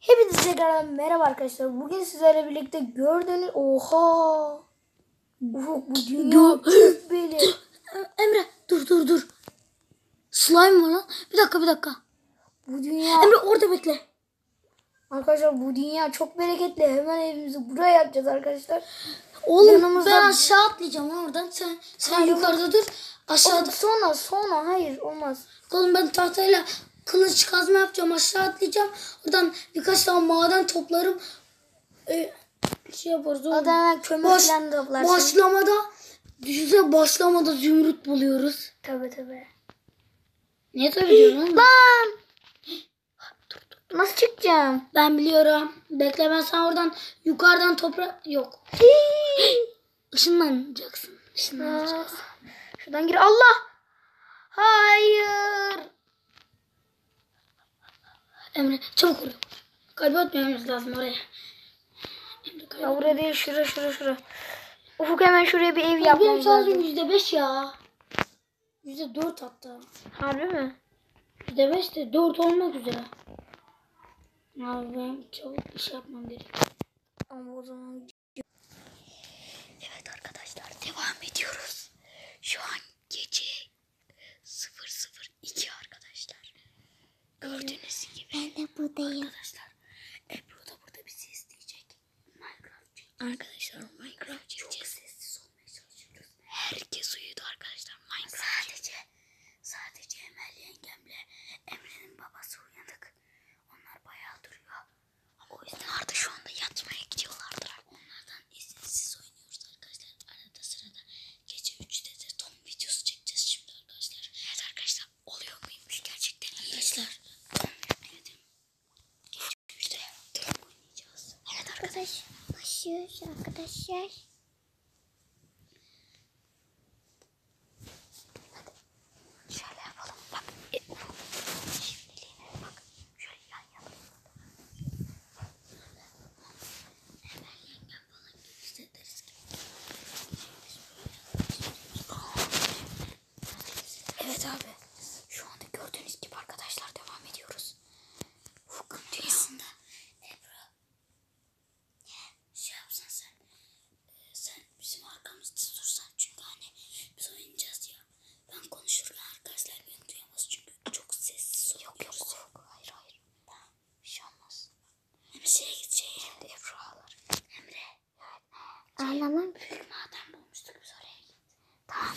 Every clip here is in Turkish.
Hepinize tekrardan merhaba arkadaşlar. Bugün sizlerle birlikte gördüğünüz... Oha! Ufuk bu dünya çok böyle. Emre dur dur dur. Slime var lan. Bir dakika bir dakika. Bu dünya... Emre orada bekle. Arkadaşlar bu dünya çok bereketli. Hemen evimizi buraya yapacağız arkadaşlar. Oğlum Yanımızda- ben aşağı atlayacağım oradan. Sen sen Hayır, yukarıda dur. Oğlum, Aşağıda. sonra sonra hayır olmaz. Oğlum ben tahtayla kılıç kazma yapacağım. Aşağı atlayacağım. Oradan birkaç tane maden toplarım. Ee, şey yaparız. Hadi hemen kömür Baş- falan toplarsın. başlamada düşünsene başlamada zümrüt buluyoruz. Tabii tabii. Ne tabii diyorsun oğlum? Lan! Nasıl çıkacağım? Ben biliyorum. Bekle ben sana oradan yukarıdan toprak yok. Işınlanacaksın. Işınlanacaksın. Ah, Şuradan gir. Allah! Hayır! Emre çabuk oraya. Kaybetmememiz lazım oraya. Emre kaybet. Ya buraya değil şura şura şura. Ufuk hemen şuraya bir ev Benim yapmamız lazım. yüzde beş ya. Yüzde dört hatta. Harbi mi? Yüzde beş de dört olmak üzere. Abi ben çabuk bir şey yapmam gerek. Ama o zaman... Evet arkadaşlar devam ediyoruz. Ben de buradayım. Arkadaşlar Ebru da burada bizi izleyecek. Minecraft çekeceğiz. Arkadaşlar Sách. Hem şeye gideceğim. Şimdi Ebru ağlar. Emre. Ağlamam. Büyük maden bulmuştuk biz oraya. Tamam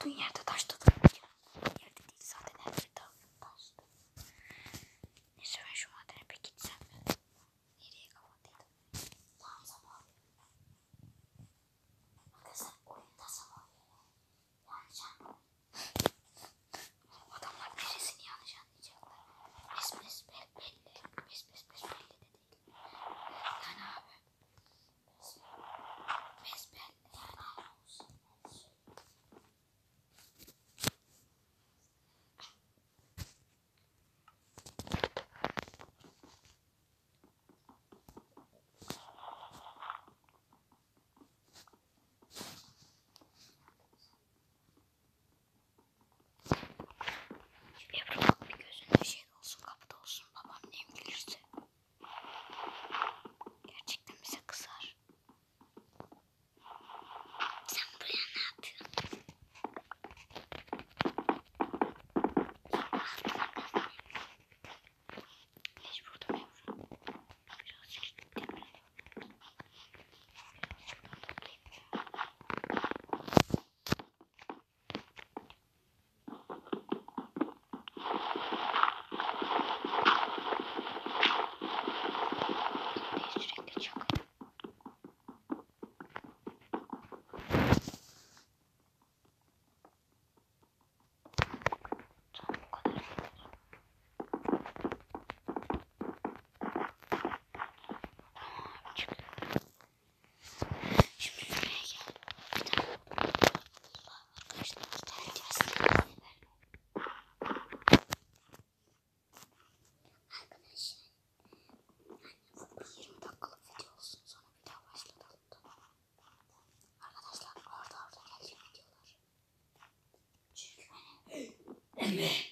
tu nie, to Amen.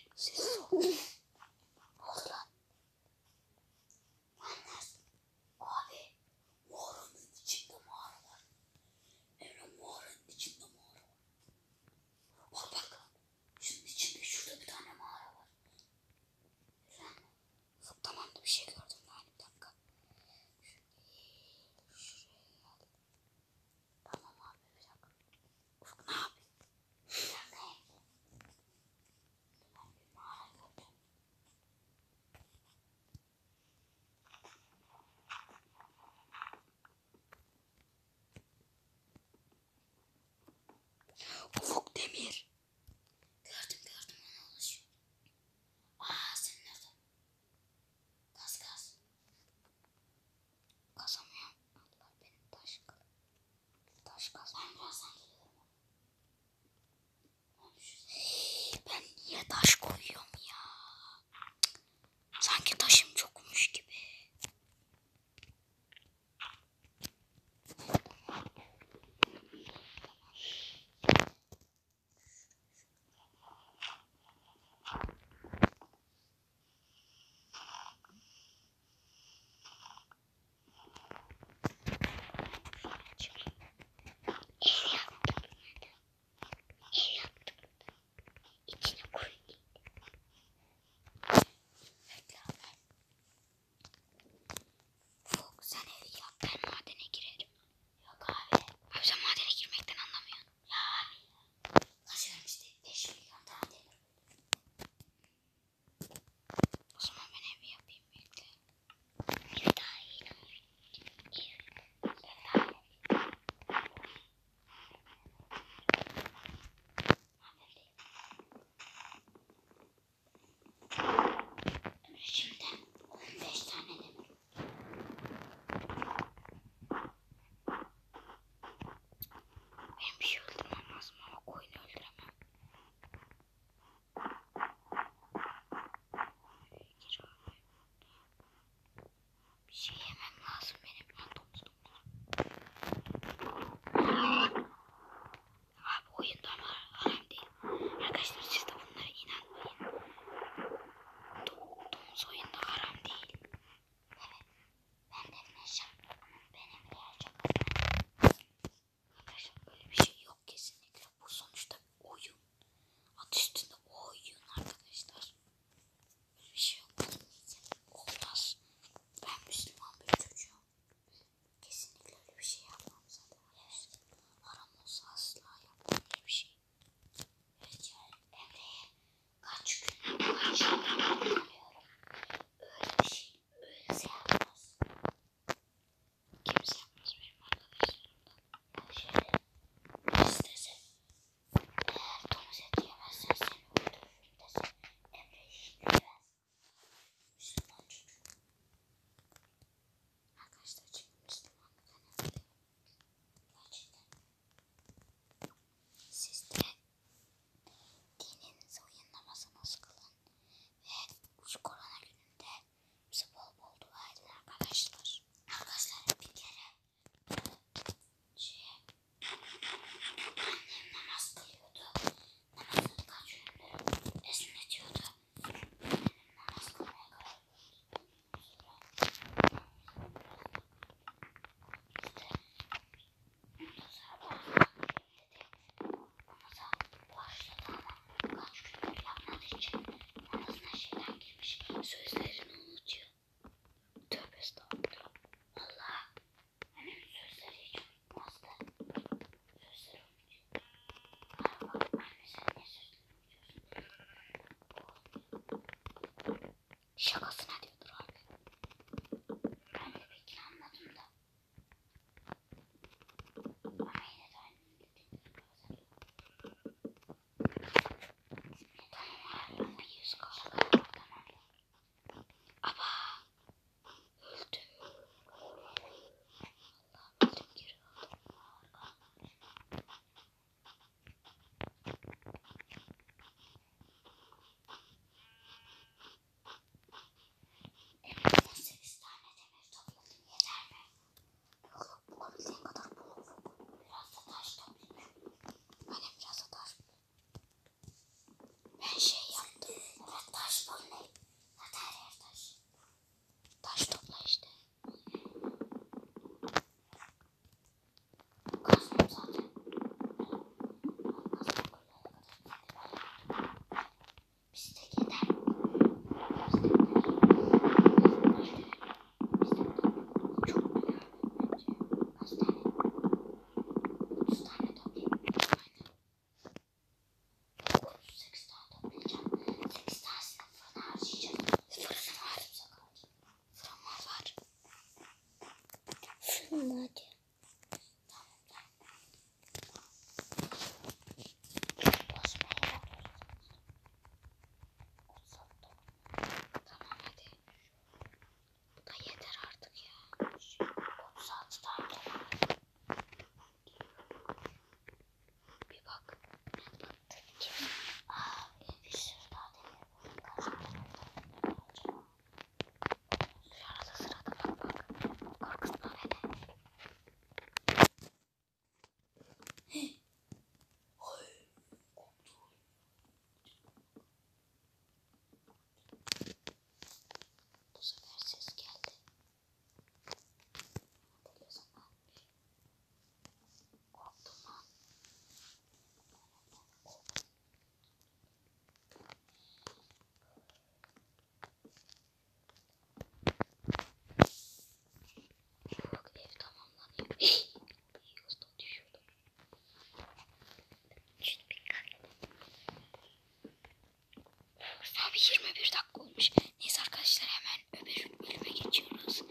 3 dakika olmuş. Neyse arkadaşlar hemen öbür bölüme geçiyoruz.